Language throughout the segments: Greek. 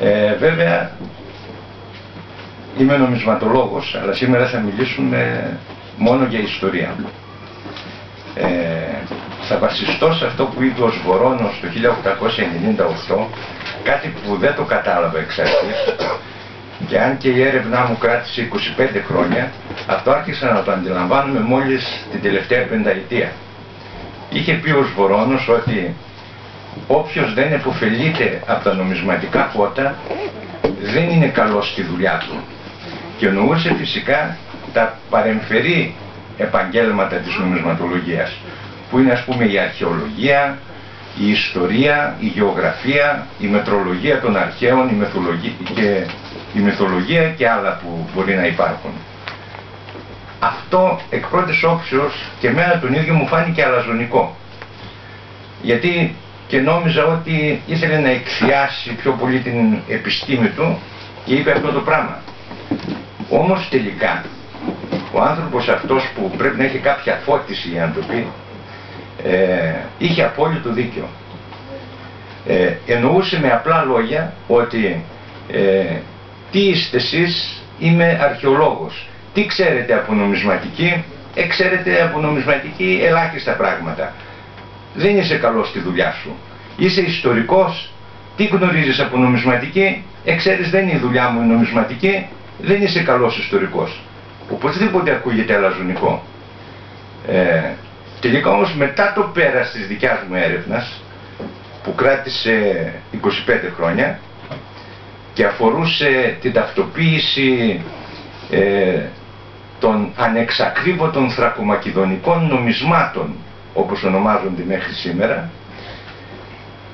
Ε, βέβαια, είμαι νομισματολόγος, αλλά σήμερα θα μιλήσουμε μόνο για ιστορία. Ε, θα βασιστώ σε αυτό που είπε ο Σβορώνος το 1898, κάτι που δεν το κατάλαβα εξ αρχής, και αν και η έρευνά μου κράτησε 25 χρόνια, αυτό άρχισα να το αντιλαμβάνομαι μόλις την τελευταία πενταετία. Είχε πει ο Σβορώνος ότι όποιος δεν επωφελείται από τα νομισματικά φώτα δεν είναι καλός στη δουλειά του. Και εννοούσε φυσικά τα παρεμφερή επαγγέλματα της νομισματολογίας που είναι ας πούμε η αρχαιολογία, η ιστορία, η γεωγραφία, η μετρολογία των αρχαίων, η μεθολογία και, η μυθολογία και άλλα που μπορεί να υπάρχουν. Αυτό εκ πρώτης όψεως και εμένα τον ίδιο μου φάνηκε αλαζονικό. Γιατί και νόμιζα ότι ήθελε να εκφιάσει πιο πολύ την επιστήμη του και είπε αυτό το πράγμα. Όμως τελικά ο άνθρωπος αυτός που πρέπει να έχει κάποια φώτιση για να το πει ε, είχε απόλυτο δίκιο. Ε, εννοούσε με απλά λόγια ότι ε, τι είστε εσείς, είμαι αρχαιολόγος. Τι ξέρετε από νομισματική, εξέρετε από νομισματική ελάχιστα πράγματα. Δεν είσαι καλός στη δουλειά σου. Είσαι ιστορικός, τι γνωρίζεις από νομισματική, εξέρεις δεν είναι η δουλειά μου η νομισματική, δεν είσαι καλός ιστορικός. Οπωσδήποτε ακούγεται αλαζονικό. Ε, τελικά όμως μετά το πέρας της δικιάς μου έρευνας, που κράτησε 25 χρόνια και αφορούσε την ταυτοποίηση ε, των ανεξακρίβωτων θρακομακεδονικών νομισμάτων, όπως ονομάζονται μέχρι σήμερα,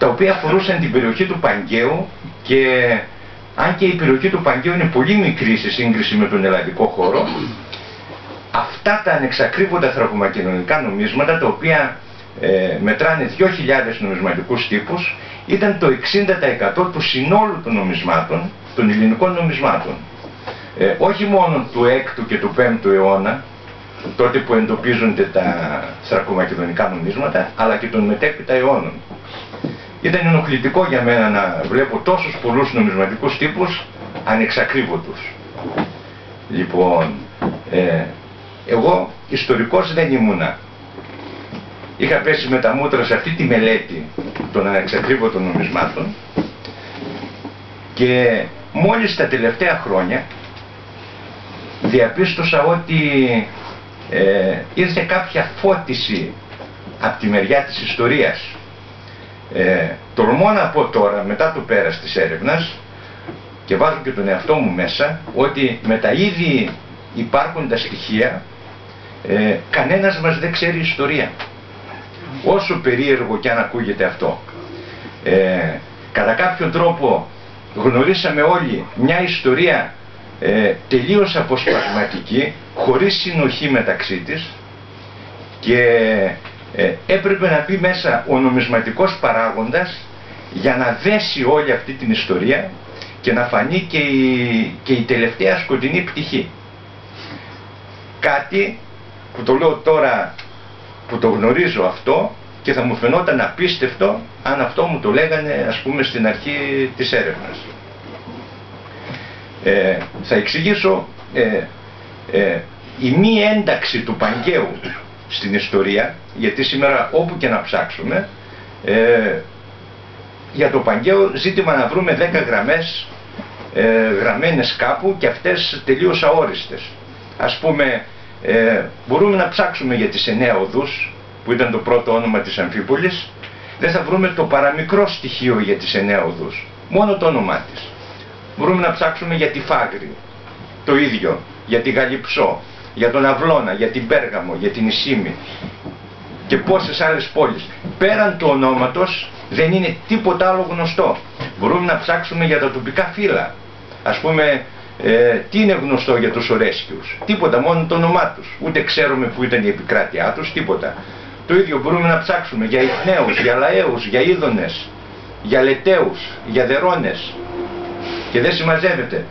τα οποία αφορούσαν την περιοχή του Παγκαίου και αν και η περιοχή του Παγκαίου είναι πολύ μικρή σε σύγκριση με τον ελλαδικό χώρο, αυτά τα ανεξακρίβοντα θρακομακεδονικά νομίσματα, τα οποία ε, μετράνε 2.000 νομισματικούς τύπους, ήταν το 60% του συνόλου των νομισμάτων, των ελληνικών νομισμάτων. Ε, όχι μόνο του 6ου και του 5ου αιώνα, τότε που εντοπίζονται τα θρακομακεδονικά νομίσματα, αλλά και των μετέπειτα αιώνων. Ήταν ενοχλητικό για μένα να βλέπω τόσους πολλούς νομισματικούς τύπους ανεξακρίβωτους. Λοιπόν, ε, εγώ ιστορικός δεν ήμουνα. Είχα πέσει με τα μούτρα σε αυτή τη μελέτη των ανεξακρίβωτων νομισμάτων και μόλις τα τελευταία χρόνια διαπίστωσα ότι ε, ήρθε κάποια φώτιση από τη μεριά της ιστορίας ε, τολμώ να πω τώρα, μετά το πέρας της έρευνας, και βάζω και τον εαυτό μου μέσα, ότι με τα ήδη υπάρχοντα στοιχεία, ε, κανένας μας δεν ξέρει ιστορία. Όσο περίεργο και αν ακούγεται αυτό. Ε, κατά κάποιον τρόπο γνωρίσαμε όλοι μια ιστορία ε, τελείως αποσπασματική, χωρίς συνοχή μεταξύ της και ε, έπρεπε να μπει μέσα ο νομισματικός παράγοντας για να δέσει όλη αυτή την ιστορία και να φανεί και η, και η τελευταία σκοτεινή πτυχή. Κάτι που το λέω τώρα που το γνωρίζω αυτό και θα μου φαινόταν απίστευτο αν αυτό μου το λέγανε ας πούμε στην αρχή της έρευνας. Ε, θα εξηγήσω ε, ε, η μη ένταξη του Παγκαίου στην ιστορία, γιατί σήμερα όπου και να ψάξουμε, ε, για το Παγκαίο ζήτημα να βρούμε 10 γραμμές ε, γραμμένες κάπου και αυτές τελείως αόριστες. Ας πούμε, ε, μπορούμε να ψάξουμε για τις εννέα οδούς, που ήταν το πρώτο όνομα της Αμφίπολης, δεν θα βρούμε το παραμικρό στοιχείο για τις εννέα οδούς, μόνο το όνομά της. Μπορούμε να ψάξουμε για τη Φάγρη, το ίδιο, για τη Γαλιψό, για τον Αυλώνα, για την Πέργαμο, για την Ισίμη και πόσες άλλες πόλεις. Πέραν του ονόματος δεν είναι τίποτα άλλο γνωστό. Μπορούμε να ψάξουμε για τα τοπικά φύλλα. Ας πούμε, ε, τι είναι γνωστό για τους Ορέσκιους. Τίποτα, μόνο το όνομά τους. Ούτε ξέρουμε που ήταν η επικράτειά τους, τίποτα. Το ίδιο μπορούμε να ψάξουμε για Ιχναίους, για Λαέους, για Είδονες, για Λεταίους, για Δερώνες. Και δεν συμμαζεύεται.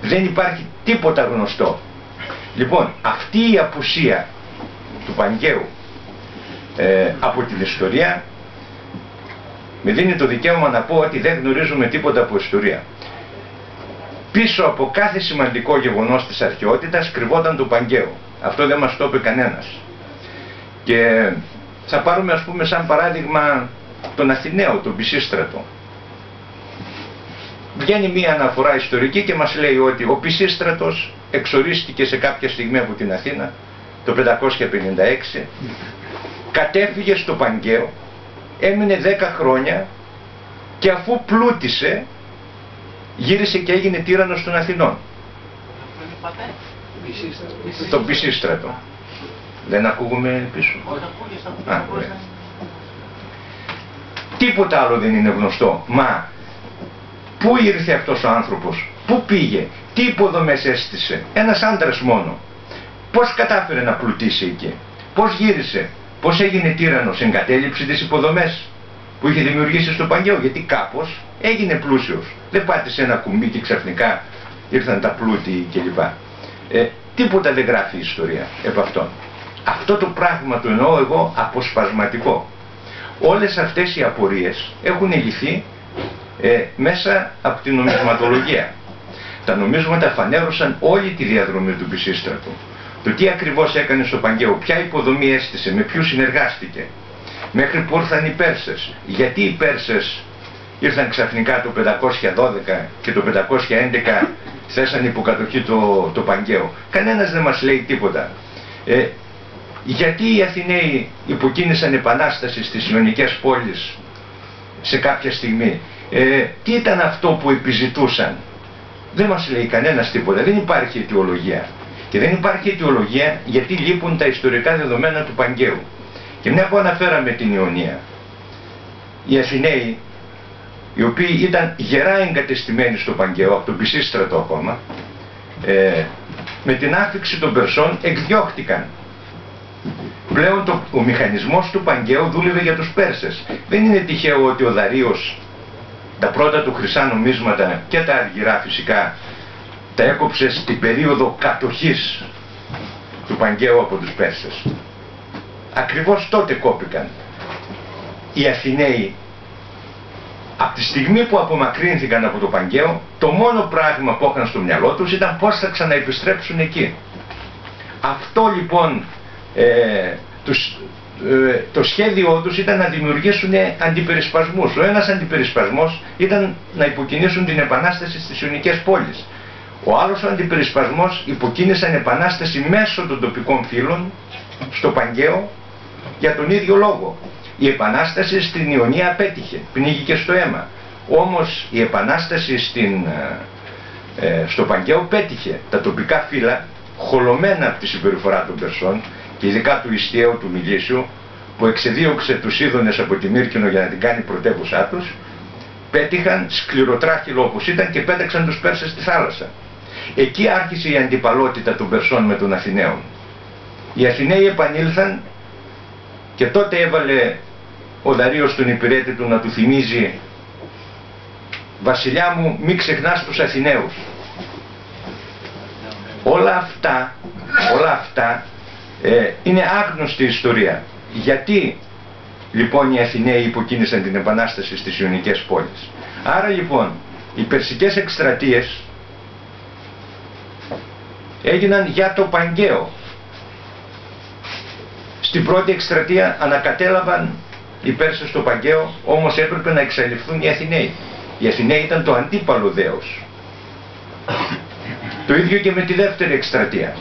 Δεν υπάρχει τίποτα γνωστό. Λοιπόν, αυτή η απουσία του Παγκαίου ε, από την ιστορία με δίνει το δικαίωμα να πω ότι δεν γνωρίζουμε τίποτα από ιστορία. πίσω από κάθε σημαντικό γεγονός της αρχαιότητας κρυβόταν το Παγκαίο. Αυτό δεν μας το είπε κανένας. Και θα πάρουμε ας πούμε σαν παράδειγμα τον Αθηναίο, τον Πισίστρατο. Βγαίνει μία αναφορά ιστορική και μας λέει ότι ο Πισίστρατος εξορίστηκε σε κάποια στιγμή από την Αθήνα το 556, κατέφυγε στο Παγκαίο, έμεινε 10 χρόνια και αφού πλούτησε γύρισε και έγινε τύρανος των Αθηνών. Το Πισίστρατο. Δεν ακούγουμε πίσω. Όχι, Τίποτα άλλο δεν είναι γνωστό. Μα πού ήρθε αυτός ο άνθρωπος, πού πήγε, τι υποδομές έστησε. Ένας άντρας μόνο. Πώς κατάφερε να πλουτίσει εκεί. Πώς γύρισε. Πώς έγινε τύρανος. Εγκατέλειψε τις υποδομές που είχε δημιουργήσει στο Παγκαίο. Γιατί κάπως έγινε πλούσιος. Δεν πάτησε ένα κουμπί και ξαφνικά ήρθαν τα πλούτη κλπ. Ε, τίποτα δεν γράφει η ιστορία επ' αυτόν. Αυτό το πράγμα το εννοώ εγώ αποσπασματικό. Όλες αυτές οι απορίες έχουν λυθεί ε, μέσα από την νομισματολογία. Τα νομίσματα φανέρωσαν όλη τη διαδρομή του Πισίστρατου. Το τι ακριβώς έκανε στο Παγκαίο, ποια υποδομή έστησε, με ποιους συνεργάστηκε. Μέχρι που ήρθαν οι Πέρσες. Γιατί οι Πέρσες ήρθαν ξαφνικά το 512 και το 511 θέσαν υποκατοχή το, το Παγκαίο. Κανένας δεν μας λέει τίποτα. Ε, γιατί οι Αθηναίοι υποκίνησαν επανάσταση στις Ιωνικές πόλεις σε κάποια στιγμή. Ε, τι ήταν αυτό που επιζητούσαν; Δεν μας λέει κανένας τίποτα. Δεν υπάρχει αιτιολογία. Και δεν υπάρχει αιτιολογία γιατί λείπουν τα ιστορικά δεδομένα του Παγκαίου. Και μια που αναφέραμε την Ιωνία, οι Αθηναίοι, οι οποίοι ήταν γερά εγκατεστημένοι στο Παγκαίο, από τον Πισίστρατο ακόμα, ε, με την άφηξη των Περσών εκδιώχτηκαν Πλέον το, ο μηχανισμός του Παγκαίου δούλευε για τους Πέρσες. Δεν είναι τυχαίο ότι ο Δαρίος τα πρώτα του χρυσά νομίσματα και τα αργυρά φυσικά τα έκοψε στην περίοδο κατοχής του Παγκαίου από τους Πέρσες. Ακριβώς τότε κόπηκαν οι Αθηναίοι από τη στιγμή που απομακρύνθηκαν από το Παγκαίο το μόνο πράγμα που είχαν στο μυαλό τους ήταν πώς θα ξαναεπιστρέψουν εκεί. Αυτό λοιπόν ε, τους, ε, το σχέδιό τους ήταν να δημιουργήσουν αντιπερισπασμούς. Ο ένας αντιπερισπασμός ήταν να υποκινήσουν την επανάσταση στις Ιωνικές πόλεις. Ο άλλος ο αντιπερισπασμός υποκίνησαν επανάσταση μέσω των τοπικών φύλων στο Παγκαίο για τον ίδιο λόγο. Η επανάσταση στην Ιωνία απέτυχε, πνίγηκε στο αίμα. Όμως η επανάσταση στην, ε, ε, στο Παγκαίο πέτυχε. Τα τοπικά φύλλα, χολωμένα από τη συμπεριφορά των Περσών, και ειδικά του Ιστιαίου του Μιλήσιου που εξεδίωξε τους Ίδωνες από τη Μύρκινο για να την κάνει πρωτεύουσά τους πέτυχαν σκληροτράχυλο όπως ήταν και πέταξαν τους Πέρσες στη θάλασσα. Εκεί άρχισε η αντιπαλότητα των Περσών με των Αθηναίων. Οι Αθηναίοι επανήλθαν και τότε έβαλε ο Δαρίος τον υπηρέτη του να του θυμίζει «Βασιλιά μου μη ξεχνάς τους Αθηναίους». Όλα αυτά, όλα αυτά ε, είναι άγνωστη ιστορία. Γιατί λοιπόν οι Αθηναίοι υποκίνησαν την επανάσταση στις Ιωνικές πόλεις; Άρα λοιπόν οι περσικές εκστρατείες έγιναν για το Παγκαίο. Στην πρώτη εκστρατεία ανακατέλαβαν οι Πέρσες στο Παγκαίο, όμως έπρεπε να εξαλειφθούν οι Αθηναίοι. Οι Αθηναίοι ήταν το αντίπαλο δέος. το ίδιο και με τη δεύτερη εκστρατεία.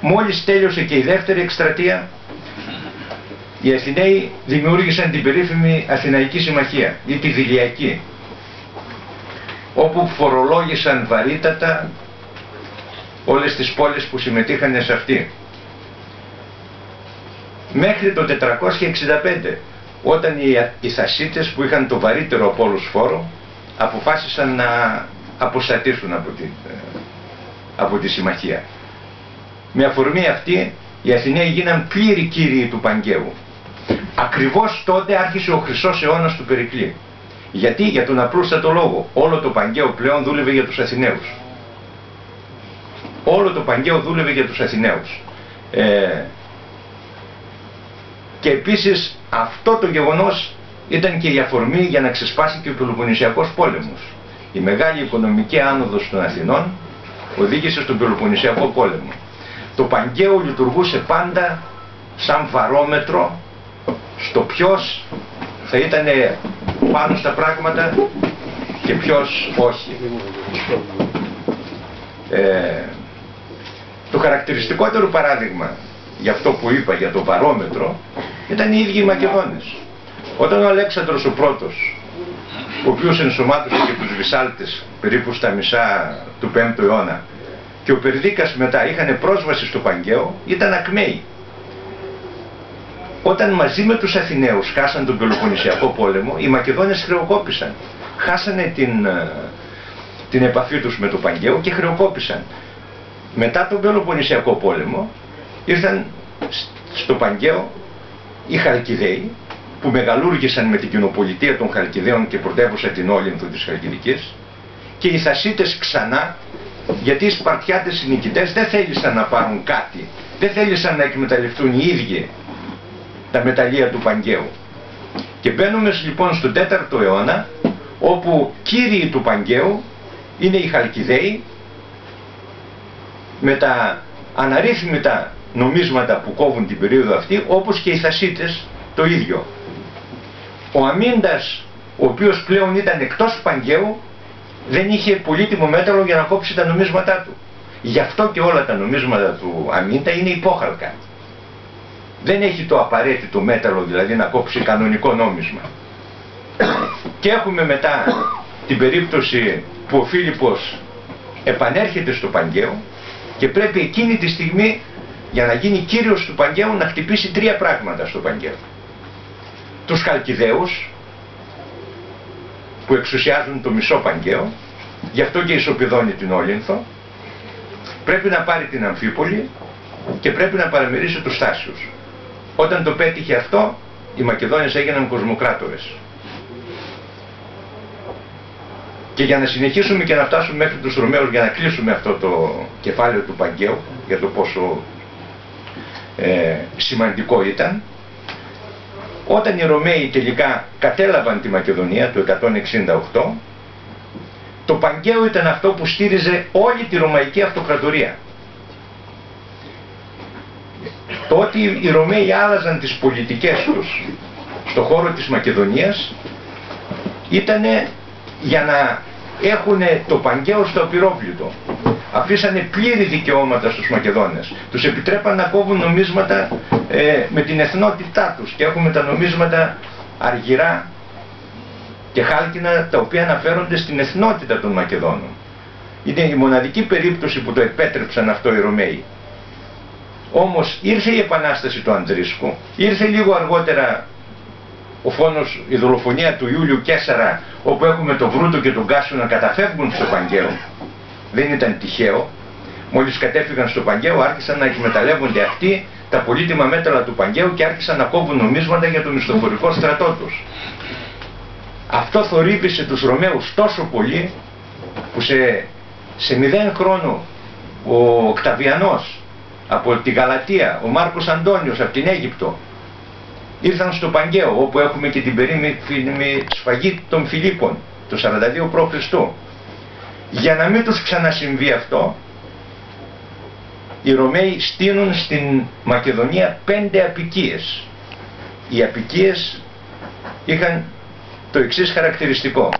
Μόλις τέλειωσε και η δεύτερη εκστρατεία, οι Αθηναίοι δημιούργησαν την περίφημη Αθηναϊκή Συμμαχία ή τη Δηλιακή, όπου φορολόγησαν βαρύτατα όλες τις πόλεις που συμμετείχαν σε αυτή. Μέχρι το 465, όταν οι Θασίτες που είχαν το βαρύτερο από όλους φόρο, αποφάσισαν να αποστατήσουν από τη, ε, από τη συμμαχία. Με αφορμή αυτή οι Αθηναίοι γίναν πλήρη κύριοι του Παγκαίου. Ακριβώς τότε άρχισε ο χρυσός αιώνας του Περικλή. Γιατί, για τον απλούστατο λόγο, όλο το Παγκαίο πλέον δούλευε για τους Αθηναίους. Όλο το Παγκαίο δούλευε για τους Αθηναίους. Ε, και επίσης αυτό το γεγονός ήταν και η αφορμή για να ξεσπάσει και ο Πελοποννησιακός πόλεμος. Η μεγάλη οικονομική άνοδος των Αθηνών οδήγησε στον Πελοποννησιακό πόλεμο. Το Παγκαίο λειτουργούσε πάντα σαν βαρόμετρο στο ποιος θα ήταν πάνω στα πράγματα και ποιος όχι. Ε, το χαρακτηριστικότερο παράδειγμα για αυτό που είπα για το βαρόμετρο ήταν οι ίδιοι οι Μακεδόνες. Όταν ο Αλέξανδρος ο πρώτος, ο οποίος ενσωμάτωσε και τους Βυσάλτες περίπου στα μισά του 5ου αιώνα και ο Περδίκας μετά είχαν πρόσβαση στο Παγκαίο, ήταν ακμαίοι. Όταν μαζί με τους Αθηναίους χάσαν τον Πελοποννησιακό πόλεμο, οι Μακεδόνες χρεοκόπησαν. Χάσανε την, ε, την επαφή τους με το Παγκαίο και χρεοκόπησαν. Μετά τον Πελοποννησιακό πόλεμο ήρθαν στο Παγκαίο οι Χαλκιδαίοι που μεγαλούργησαν με την κοινοπολιτεία των Χαλκιδαίων και πρωτεύουσα την Όλυνθο της Χαλκιδικής και οι Θασίτες ξανά γιατί οι Σπαρτιάτες οι νικητές δεν θέλησαν να πάρουν κάτι δεν θέλησαν να εκμεταλλευτούν οι ίδιοι τα μεταλλεία του Παγκαίου και μπαίνουμε λοιπόν στο 4ο αιώνα όπου κύριοι του Παγκαίου είναι οι Χαλκιδαίοι με τα αναρρύθμιτα νομίσματα που κόβουν την περίοδο αυτή όπως και οι Θασίτες το ίδιο. Ο Αμίντας ο οποίος πλέον ήταν εκτός Παγκαίου δεν είχε πολύτιμο μέταλλο για να κόψει τα νομίσματά του. Γι' αυτό και όλα τα νομίσματα του Αμίντα είναι υπόχαλκα. Δεν έχει το απαραίτητο μέταλλο δηλαδή να κόψει κανονικό νόμισμα. και έχουμε μετά την περίπτωση που ο Φίλιππος επανέρχεται στο Παγκαίο και πρέπει εκείνη τη στιγμή για να γίνει κύριος του Παγκαίου να χτυπήσει τρία πράγματα στο Παγκαίο. Τους Χαλκιδαίους που εξουσιάζουν το μισό Παγκαίο, γι' αυτό και ισοπηδώνει την Όλυνθο, πρέπει να πάρει την Αμφίπολη και πρέπει να παραμερίσει τους Στάσιους. Όταν το πέτυχε αυτό, οι Μακεδόνες έγιναν κοσμοκράτορες. Και για να συνεχίσουμε και να φτάσουμε μέχρι τους Ρωμαίους για να κλείσουμε αυτό το κεφάλαιο του Παγκαίου, για το πόσο ε, σημαντικό ήταν, όταν οι Ρωμαίοι τελικά κατέλαβαν τη Μακεδονία το 168, το Παγκαίο ήταν αυτό που στήριζε όλη τη Ρωμαϊκή Αυτοκρατορία. Το ότι οι Ρωμαίοι άλλαζαν τις πολιτικές τους στο χώρο της Μακεδονίας ήταν για να έχουν το Παγκαίο στο απειρόβλητο. Αφήσανε πλήρη δικαιώματα στους Μακεδόνες. Τους επιτρέπαν να κόβουν νομίσματα ε, με την εθνότητά τους και έχουμε τα νομίσματα αργυρά και χάλκινα τα οποία αναφέρονται στην εθνότητα των Μακεδόνων. Είναι η μοναδική περίπτωση που το επέτρεψαν αυτό οι Ρωμαίοι. Όμως ήρθε η επανάσταση του Ανδρίσκου, ήρθε λίγο αργότερα ο φόνος, η δολοφονία του Ιούλιου Κέσσαρα όπου έχουμε τον Βρούτο και τον Κάσιο να καταφεύγουν στο Παγκαίο δεν ήταν τυχαίο μόλις κατέφυγαν στο Παγκαίο άρχισαν να εκμεταλλεύονται αυτοί τα πολύτιμα μέταλλα του Παγκαίου και άρχισαν να κόβουν νομίσματα για το μισθοφορικό στρατό τους αυτό θορύβησε τους Ρωμαίους τόσο πολύ που σε, σε μηδέν χρόνο ο Οκταβιανός από τη Γαλατία, ο Μάρκος Αντώνιος από την Αίγυπτο ήρθαν στο Παγκαίο όπου έχουμε και την περίμετρη σφαγή των Φιλίππων το 42 π.Χ. Για να μην τους ξανασυμβεί αυτό οι Ρωμαίοι στείλουν στην Μακεδονία πέντε απικίες. Οι απικίες είχαν το εξής χαρακτηριστικό.